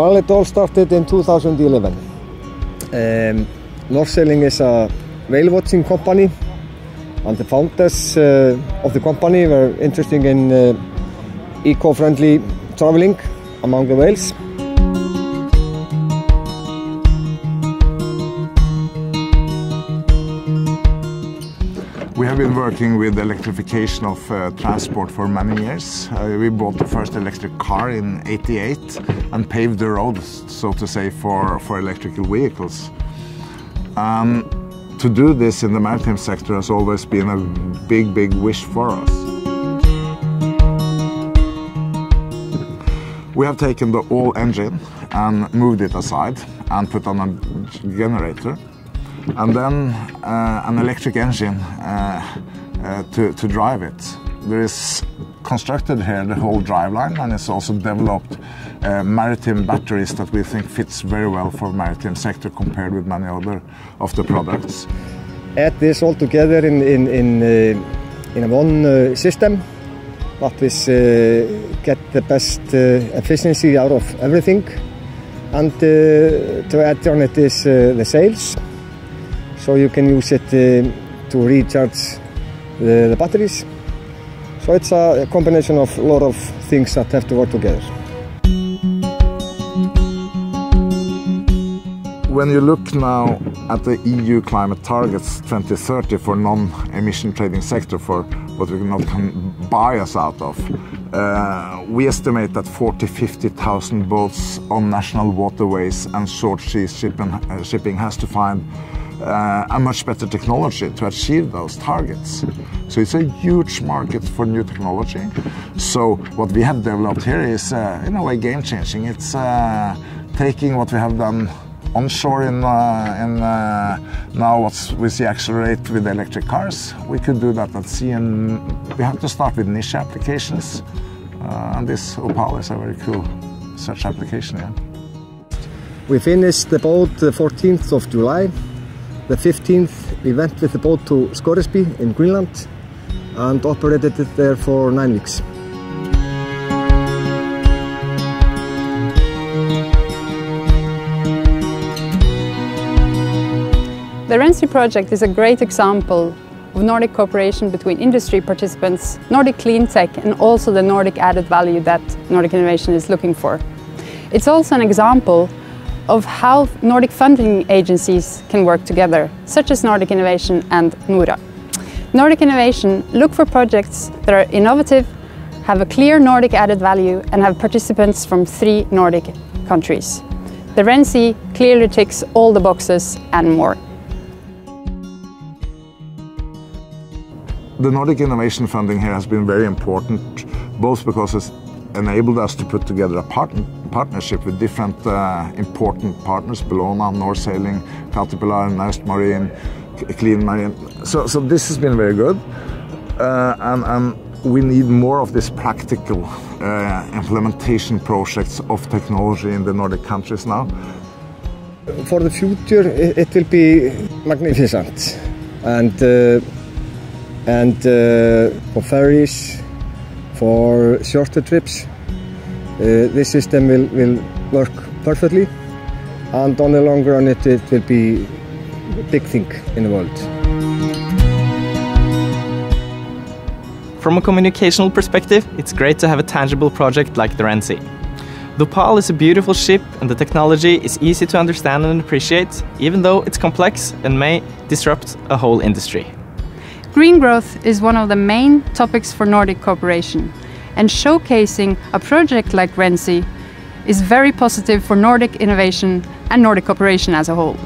Well, it all started in 2011. Um, North Sailing is a whale watching company and the founders uh, of the company were interested in uh, eco-friendly traveling among the whales. We have been working with electrification of uh, transport for many years. Uh, we bought the first electric car in 88 and paved the road, so to say, for, for electrical vehicles. Um, to do this in the maritime sector has always been a big, big wish for us. We have taken the old engine and moved it aside and put on a generator and then uh, an electric engine uh, uh, to, to drive it. There is constructed here the whole driveline and it's also developed uh, maritime batteries that we think fits very well for maritime sector compared with many other of the products. Add this all together in, in, in, uh, in one uh, system that is get the best efficiency out of everything and to add on it is the sails so you can use it uh, to recharge the, the, batteries. So it's a combination of a lot of things that have to work together. When you look now at the EU climate targets 2030 for non-emission trading sector for what we not can buy us out of, uh, we estimate that 40, 50,000 boats on national waterways and short sea shipping, uh, shipping has to find uh, a much better technology to achieve those targets. So it's a huge market for new technology. So what we have developed here is uh, in a way game changing. It's uh, taking what we have done onshore in, uh, in uh, now what we see accelerate with electric cars. We could do that at sea and we have to start with niche applications. Uh, and this Opal is a very cool such application. Yeah. We finished the boat the 14th of July the 15th we went with the boat to Scoresby in Greenland and operated it there for nine weeks. The RENSEA project is a great example of Nordic cooperation between industry participants, Nordic clean tech and also the Nordic added value that Nordic innovation is looking for. It's also an example of how Nordic funding agencies can work together, such as Nordic Innovation and Nora. Nordic Innovation look for projects that are innovative, have a clear Nordic added value and have participants from three Nordic countries. The RENSEA clearly ticks all the boxes and more. The Nordic Innovation Funding here has been very important, both because it's enabled us to put together a part partnership with different uh, important partners, Bellona, North Sailing, Caterpillar, Naust Marine, Clean Marine. So, so this has been very good. Uh, and, and we need more of this practical uh, implementation projects of technology in the Nordic countries now. For the future, it will be magnificent. And, uh, and uh, for ferries, for shorter trips. Uh, this system will, will work perfectly and on the long run it, it will be a big thing in the world. From a communicational perspective, it's great to have a tangible project like the RENSEA. The is a beautiful ship and the technology is easy to understand and appreciate, even though it's complex and may disrupt a whole industry. Green growth is one of the main topics for Nordic cooperation, and showcasing a project like RENSEA is very positive for Nordic innovation and Nordic cooperation as a whole.